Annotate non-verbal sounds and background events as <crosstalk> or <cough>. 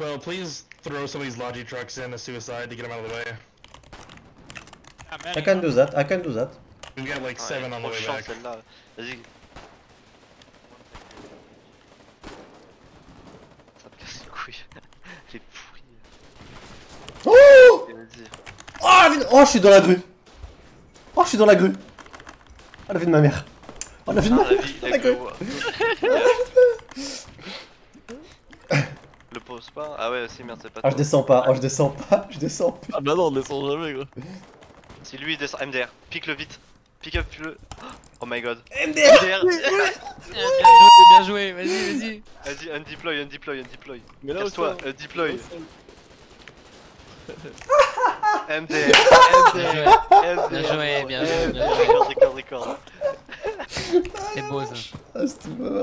Quill, please throw some of these Logi trucks in a suicide to get them out of the way. Ah, I can do that, I can do that. We've got like Ouais, seven on the way back. Vas-y. Ça me casse les couilles. Elle est pourrie. Oh Vas-y. Oh la vie de... Oh je suis dans la grue Oh je suis dans la grue Oh la vie de ma mère Oh la vie de ma Ah, mère la grue pas Ah ouais, si, merde, c'est pas Oh je toi. descends pas, oh je descends pas, <laughs> je descends pas. Ah bah non, on descend jamais quoi. Si lui il descend, MDR, pique-le vite. Pick up le. Oh my god. MDR MDR <laughs> Bien joué, bien joué, vas-y, vas-y. Vas-y, undeploy, undeploy, undeploy. Mais là, undeploy. Au sol. MDR, <laughs> MDR, MDR. Bien joué, bien joué, bien Record, record, record. C'est beau ça. Ah c'était pas mal.